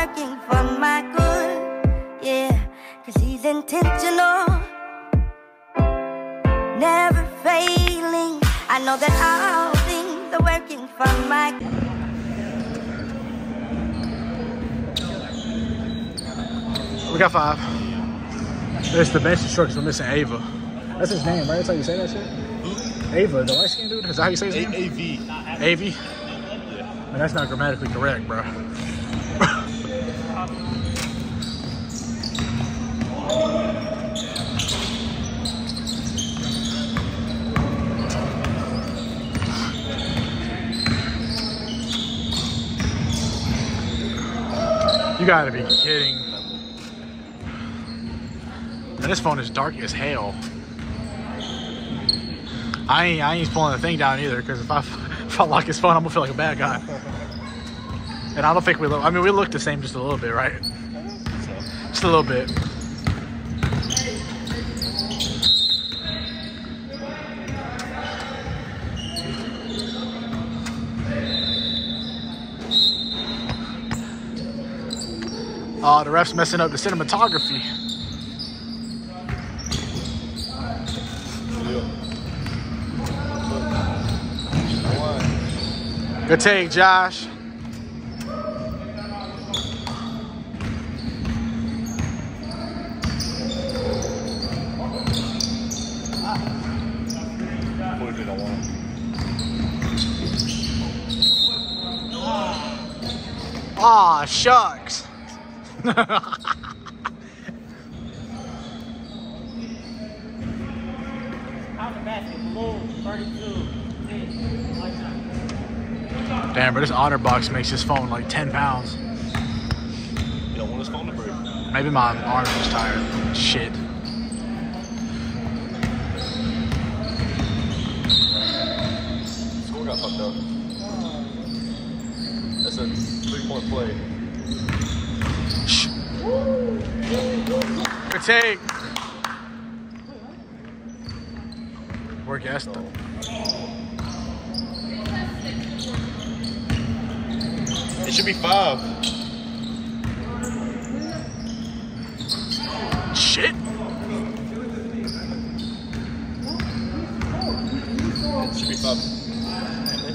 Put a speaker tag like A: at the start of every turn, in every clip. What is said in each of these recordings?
A: working for my good. Yeah, cause he's intentional, never failing. I know that all things are working for my
B: We got five. It's the bench instructors. We're missing Ava. That's his name, right? That's how you say that shit? Hmm? Ava, the light skinned dude? Is that how you say his name?
C: AAV.
B: Avy? Man, that's not grammatically correct, bro. Gotta be kidding. This phone is dark as hell. I ain't, I ain't pulling the thing down either because if I, if I lock his phone, I'm gonna feel like a bad guy. And I don't think we look, I mean, we look the same just a little bit, right? Just a little bit. Oh, the ref's messing up the cinematography. Good take, Josh. Aw, shucks. Damn, but this otter box makes this phone like 10 pounds.
C: You don't want his phone to break.
B: Maybe my arm is tired. Shit.
C: Score got fucked up. That's a three point play.
B: Shh. Good take. Work esto.
C: It should be five.
B: Shit.
C: It should be five. Damn, they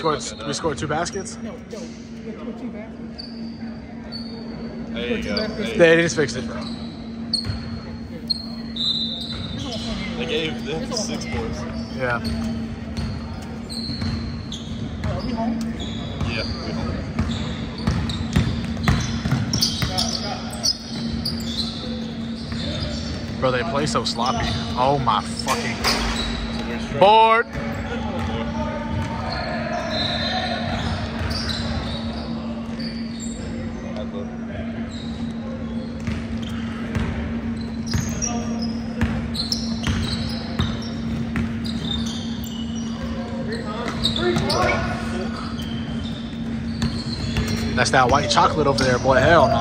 C: fucking up the score.
B: Stroke. Stroke.
C: Yeah.
B: We scored. We scored two baskets.
C: There you go. Hey,
B: They just fixed it.
C: They gave them six points.
B: Yeah.
C: Yeah. we home.
B: Bro, they play so sloppy. Oh my fucking
C: So they're straight.
B: board. That white chocolate over there, boy. Hell no.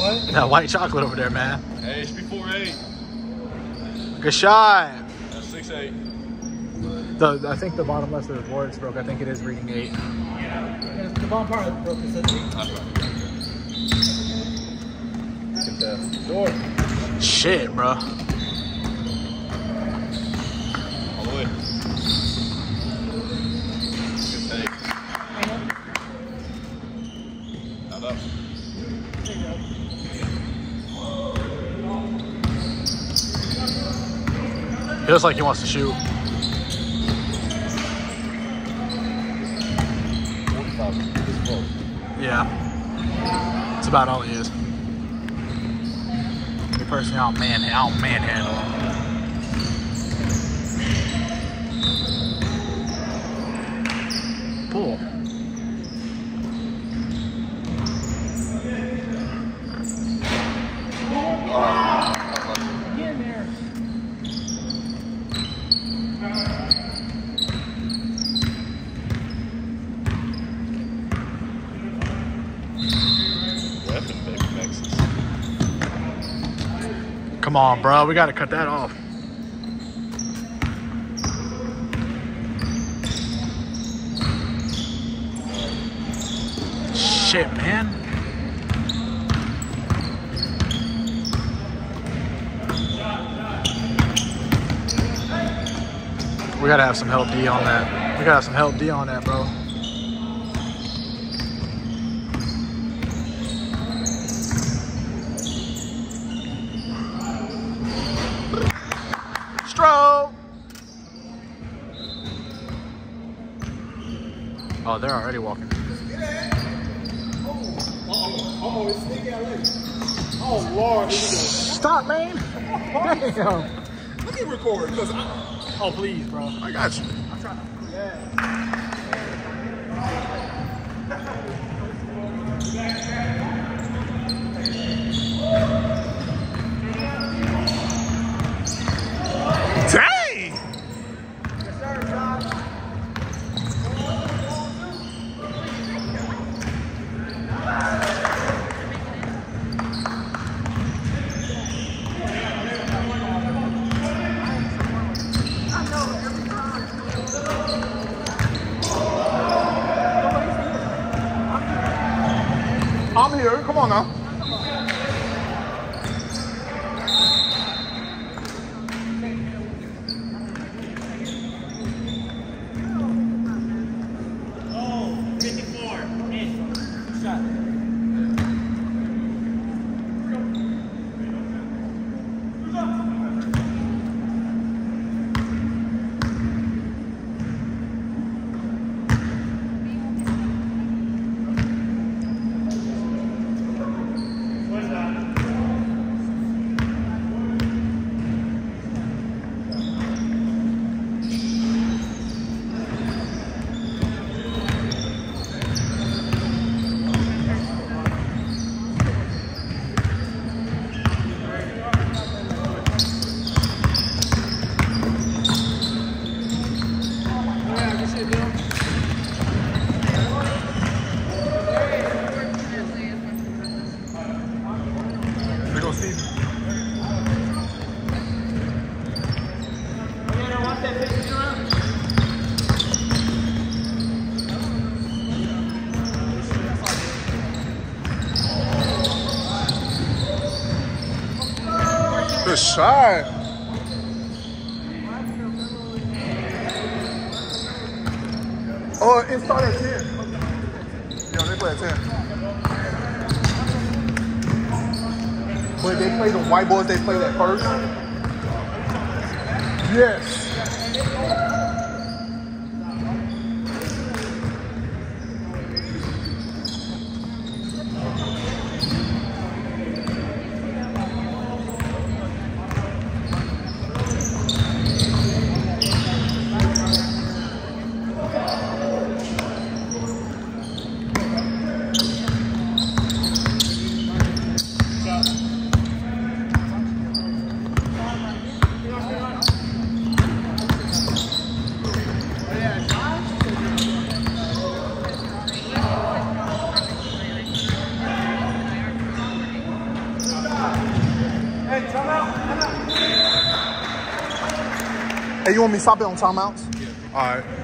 D: what?
B: That white chocolate over there, man.
C: Hey, it should be four eight.
B: Good shot.
C: That's six eight.
B: The, I think the bottom left of the board is broke. I think it is reading eight.
D: The bottom part of the broke is eight.
C: That's right. Get that door.
B: Shit, bro.
C: All the way. Good take. Not up.
B: Feels like he wants to shoot. Yeah. That's about all he is. Me personally, I don't man, I don't manhandle him. Come on, bro. We got to cut that off. Shit, man. We got to have some help D on that. We got to have some help D on that, bro.
C: Me record, because I,
B: Oh, please, bro.
C: I got you. Dang! White boys, they play that first. Yes. Hey, you want me to stop it on timeouts? Yeah. All right.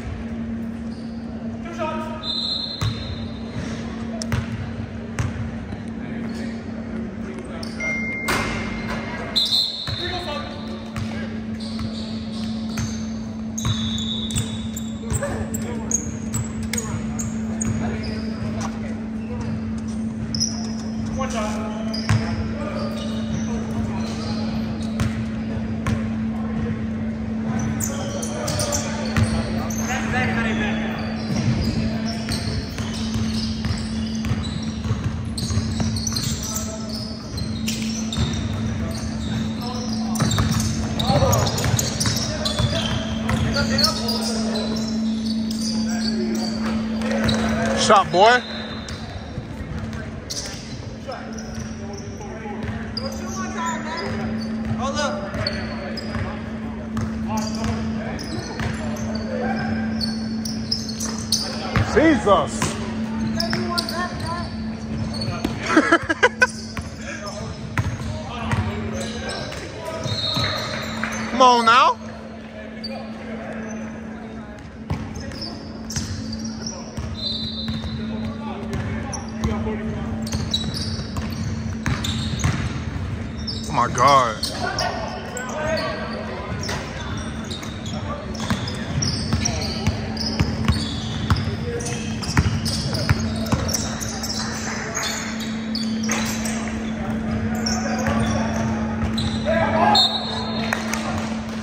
E: boy. Jesus. Come on now.
F: guard.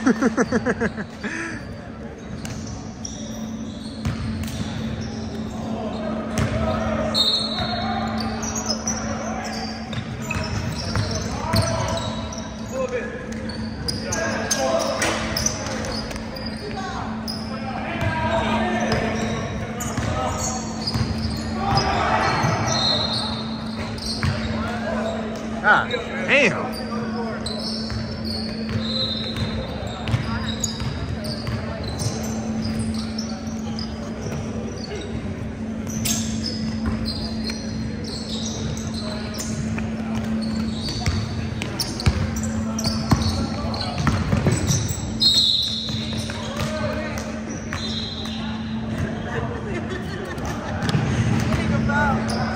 E: Oh!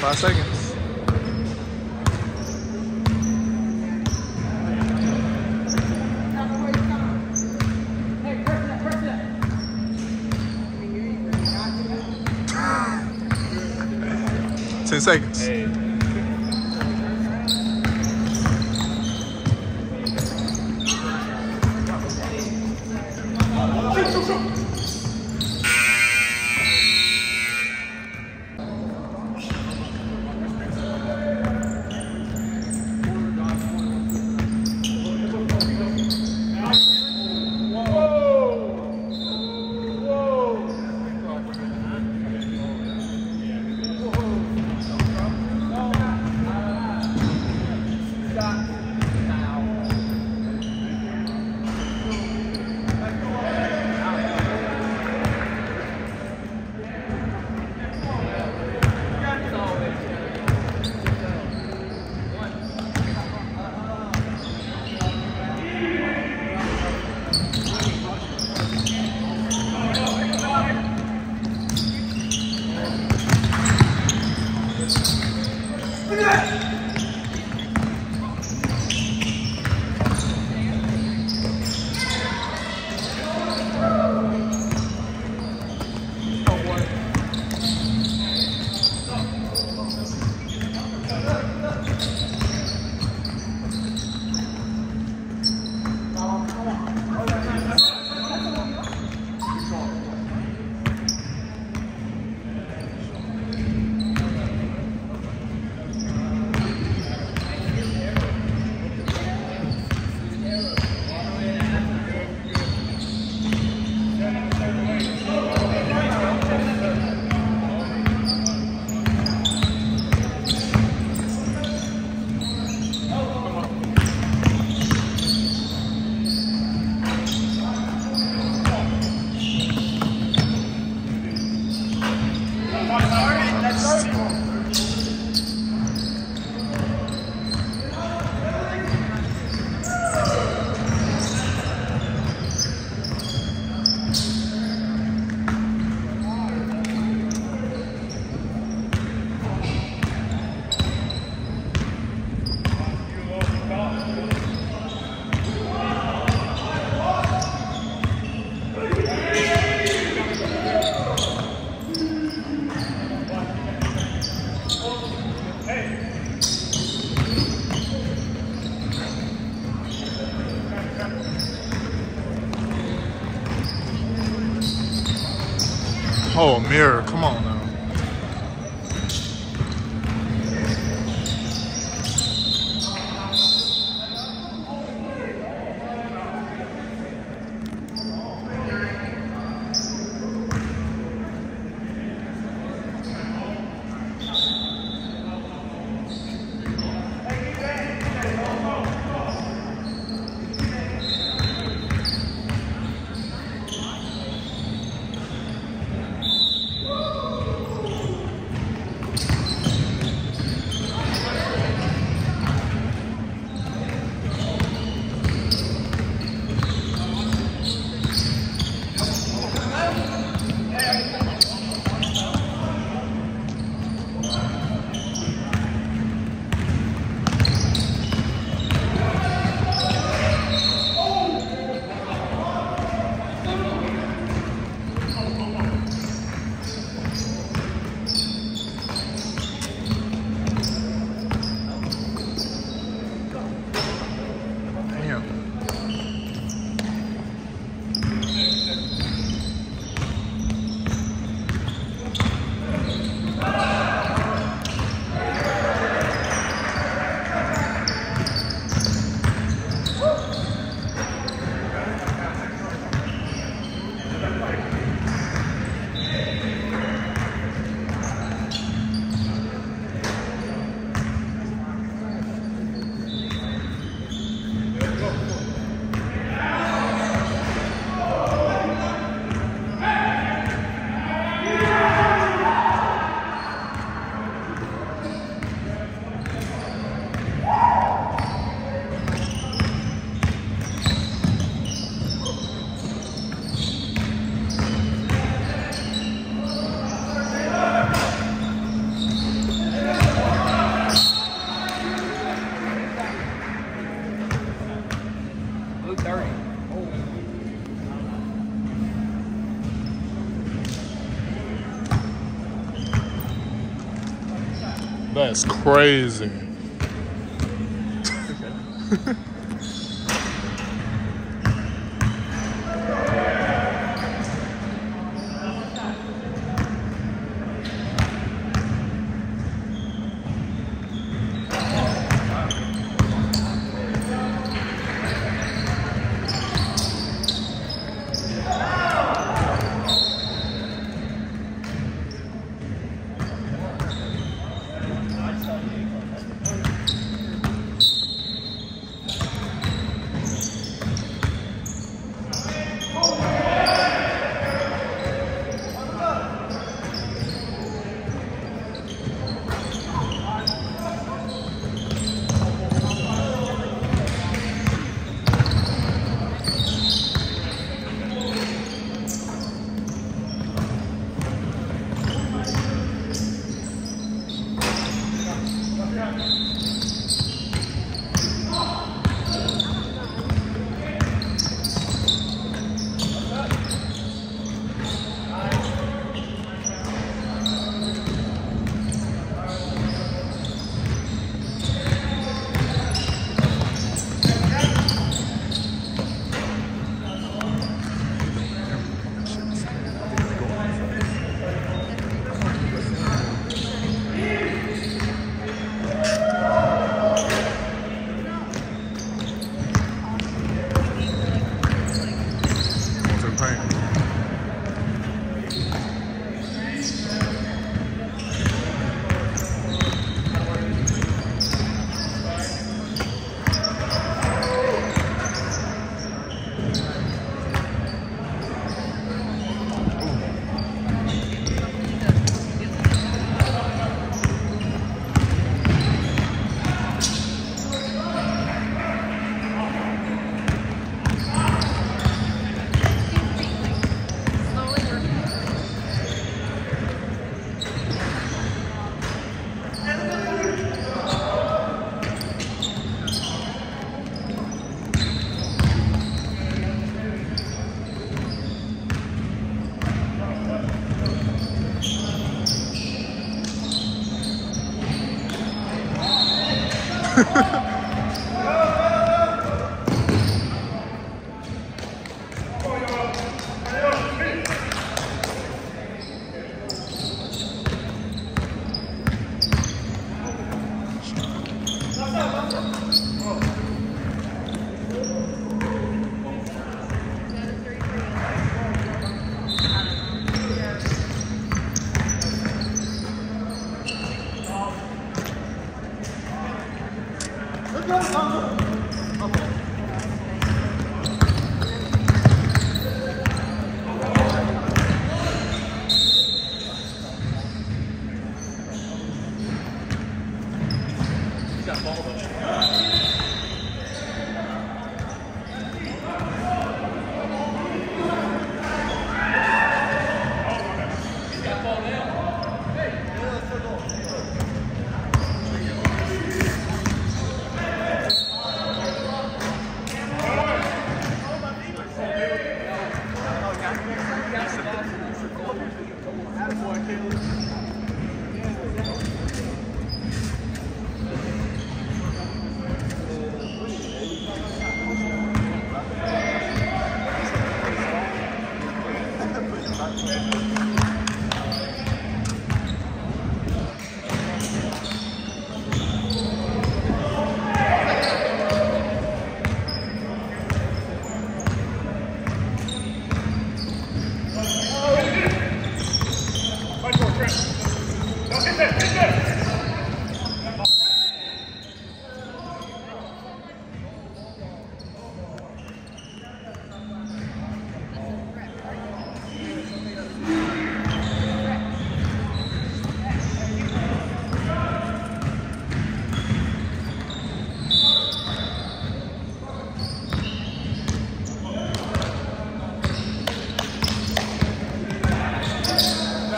E: Twenty-five seconds. Ten seconds. Okay. Oh, a mirror. Come on That's crazy.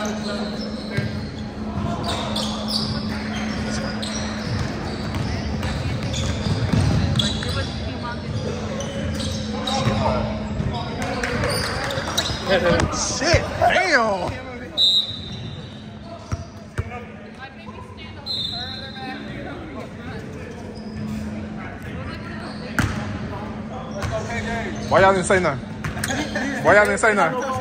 G: Shit, damn. Why y'all didn't say nothing? Why y'all didn't say nothing?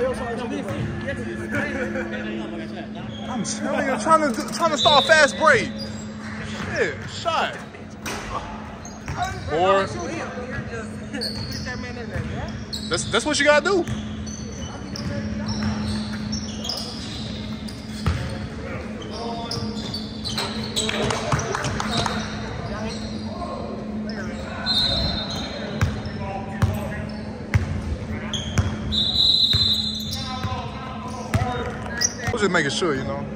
G: Trying to trying to start a fast break. Shit, shot. Or that's that's what you gotta do. Just making sure, you know.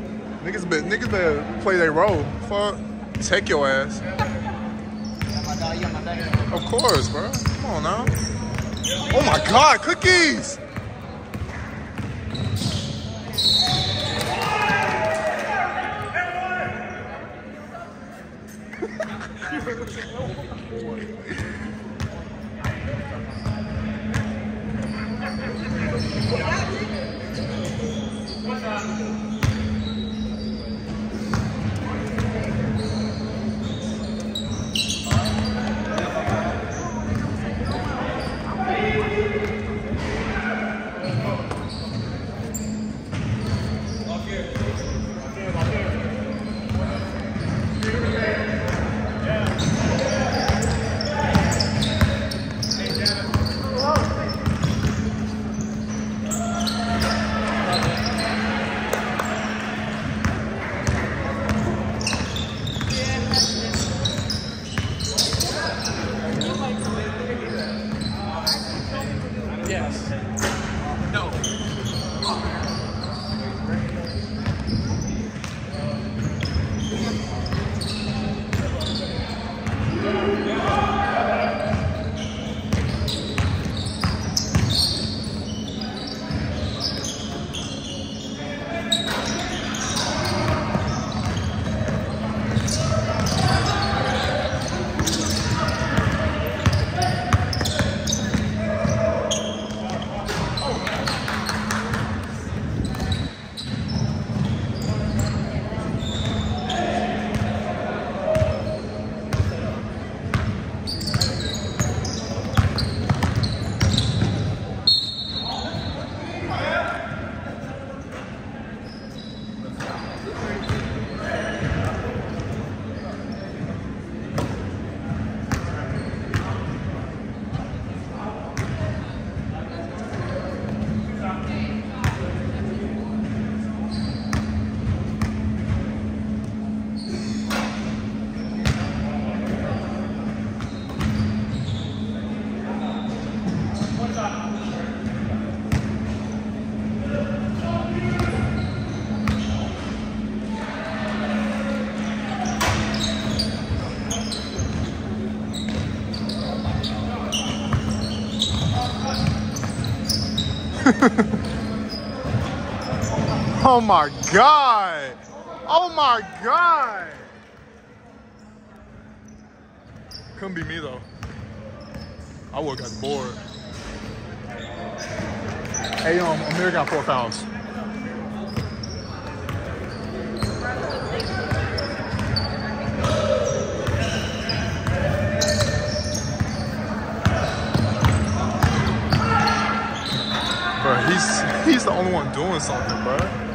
G: Niggas play their role. Fuck, take your ass. Of course, bro. Come on now. Oh my God, cookies!
E: Oh my god! Oh my god! Couldn't be me though. I would have got bored. Hey, um, Amir got four fouls. Bro, he's he's the only one doing something, bro.